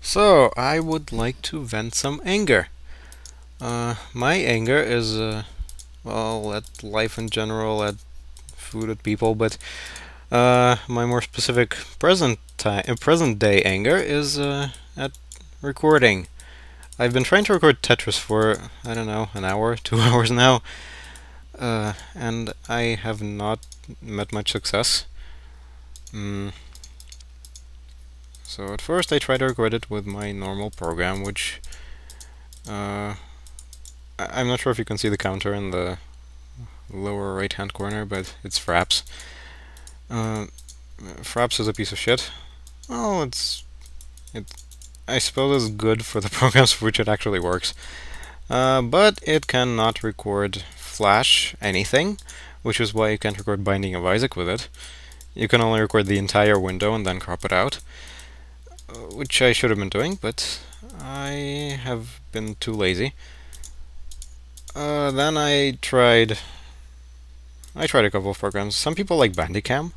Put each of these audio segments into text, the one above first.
So, I would like to vent some anger. Uh, my anger is, uh, well, at life in general, at food, at people, but uh, my more specific present time, uh, present day anger is uh, at recording. I've been trying to record Tetris for I don't know an hour, two hours now, uh, and I have not met much success. Mm. So at first I tried to record it with my normal program, which uh, I am not sure if you can see the counter in the lower right hand corner, but it's Fraps. Uh, Fraps is a piece of shit. Well, it's it. I suppose it's good for the programs for which it actually works, uh, but it cannot record Flash anything, which is why you can't record Binding of Isaac with it. You can only record the entire window and then crop it out which I should have been doing, but I have been too lazy. Uh, then I tried... I tried a couple of programs. Some people like Bandicam.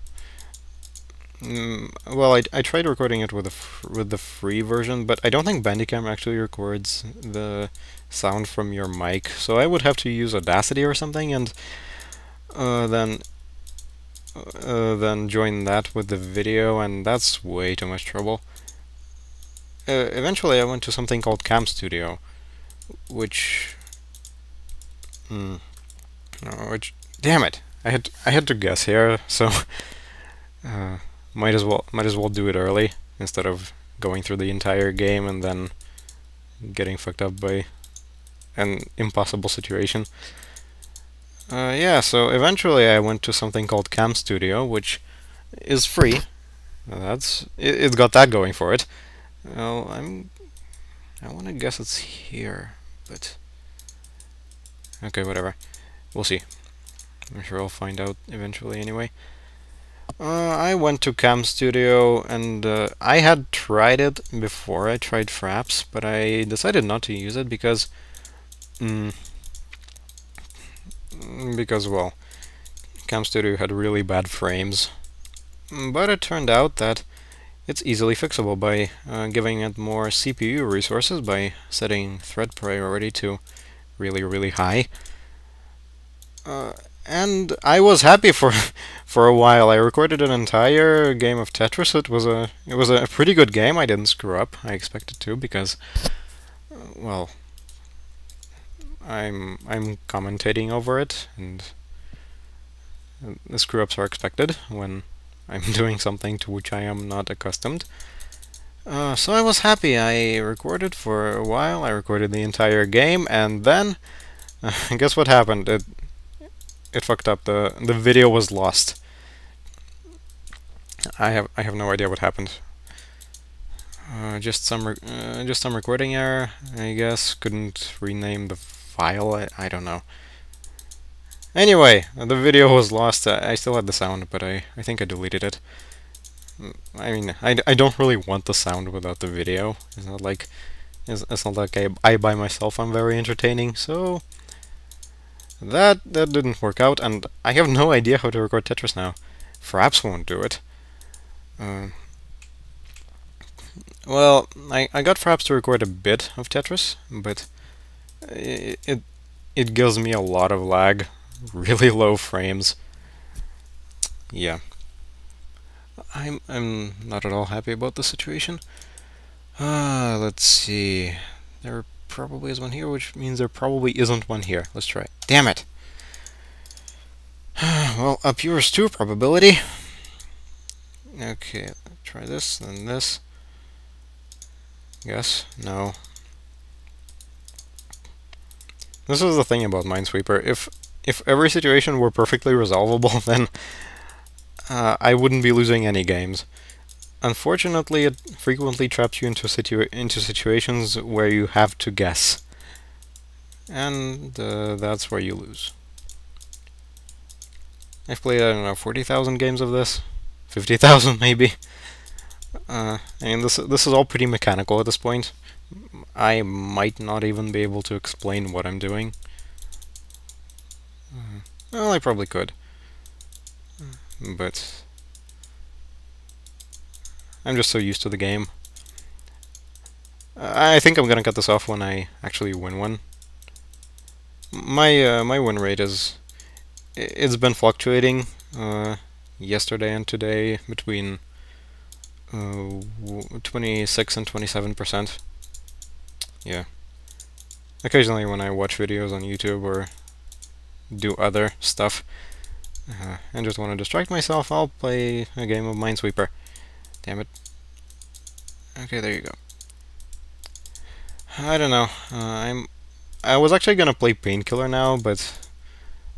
Mm, well, I, I tried recording it with the with the free version, but I don't think Bandicam actually records the sound from your mic. So I would have to use Audacity or something, and uh, then uh, then join that with the video, and that's way too much trouble uh, eventually I went to something called Cam Studio, which, hmm, which, damn it, I had I had to guess here, so uh, might as well might as well do it early instead of going through the entire game and then getting fucked up by an impossible situation. Uh, yeah, so eventually I went to something called Cam Studio, which is free. That's it, it's got that going for it. Well, I'm... I want to guess it's here, but... Okay, whatever. We'll see. I'm sure I'll find out eventually anyway. Uh, I went to Cam Studio and uh, I had tried it before I tried Fraps, but I decided not to use it because... Mm, because, well, Cam Studio had really bad frames. But it turned out that it's easily fixable by uh, giving it more CPU resources by setting thread priority to really, really high. Uh, and I was happy for for a while. I recorded an entire game of Tetris. It was a it was a pretty good game. I didn't screw up. I expected to because, uh, well, I'm I'm commentating over it, and the screw ups are expected when I'm doing something to which I am not accustomed. Uh, so I was happy. I recorded for a while. I recorded the entire game, and then uh, guess what happened? It it fucked up. the The video was lost. I have I have no idea what happened. Uh, just some uh, just some recording error, I guess. Couldn't rename the file. I I don't know. Anyway, the video was lost. I still had the sound, but I, I think I deleted it. I mean, I, I don't really want the sound without the video. It's not like it's, it's not like I, I by myself I'm very entertaining, so that that didn't work out, and I have no idea how to record Tetris now. Fraps won't do it. Uh, well, I, I got Fraps to record a bit of Tetris, but it, it, it gives me a lot of lag, really low frames. Yeah. I'm I'm not at all happy about the situation. Uh, let's see. There probably is one here, which means there probably isn't one here. Let's try. Damn it! well, up yours too, probability. Okay, try this, then this. Yes, no. This is the thing about Minesweeper. If if every situation were perfectly resolvable, then uh, I wouldn't be losing any games. Unfortunately, it frequently traps you into, situa into situations where you have to guess. And uh, that's where you lose. I've played, I don't know, 40,000 games of this? 50,000 maybe? Uh, I mean, this, this is all pretty mechanical at this point. I might not even be able to explain what I'm doing. Well, I probably could. But... I'm just so used to the game. I think I'm gonna cut this off when I actually win one. My uh, my win rate is it's been fluctuating uh, yesterday and today between uh, 26 and 27 percent. Yeah. Occasionally when I watch videos on YouTube or do other stuff uh, and just want to distract myself, I'll play a game of Minesweeper. Damn it. Okay, there you go. I don't know. Uh, I'm. I was actually gonna play Painkiller now, but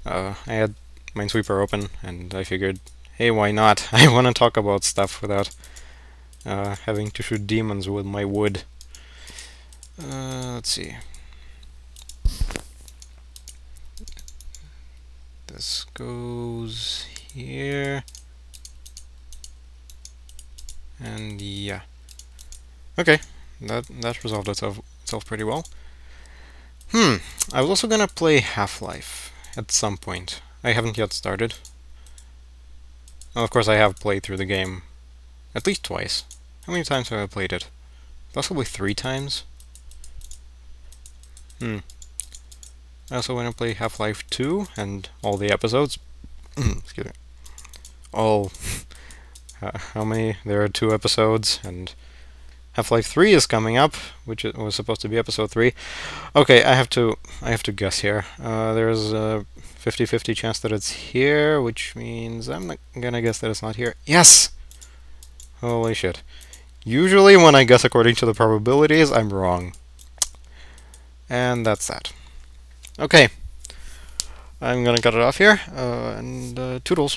uh, I had Minesweeper open, and I figured, hey, why not? I want to talk about stuff without uh, having to shoot demons with my wood. Uh, let's see. This goes here. And yeah. Okay, that that resolved itself itself pretty well. Hmm, I was also gonna play Half-Life at some point. I haven't yet started. Well, of course I have played through the game at least twice. How many times have I played it? Possibly three times? Hmm. I also want to play Half-Life 2 and all the episodes. Excuse me. All... uh, how many? There are two episodes, and Half-Life 3 is coming up, which was supposed to be episode 3. Okay, I have to I have to guess here. Uh, there's a 50-50 chance that it's here, which means I'm not gonna guess that it's not here. Yes! Holy shit. Usually when I guess according to the probabilities, I'm wrong. And that's that. Okay. I'm gonna cut it off here, uh, and uh, toodles.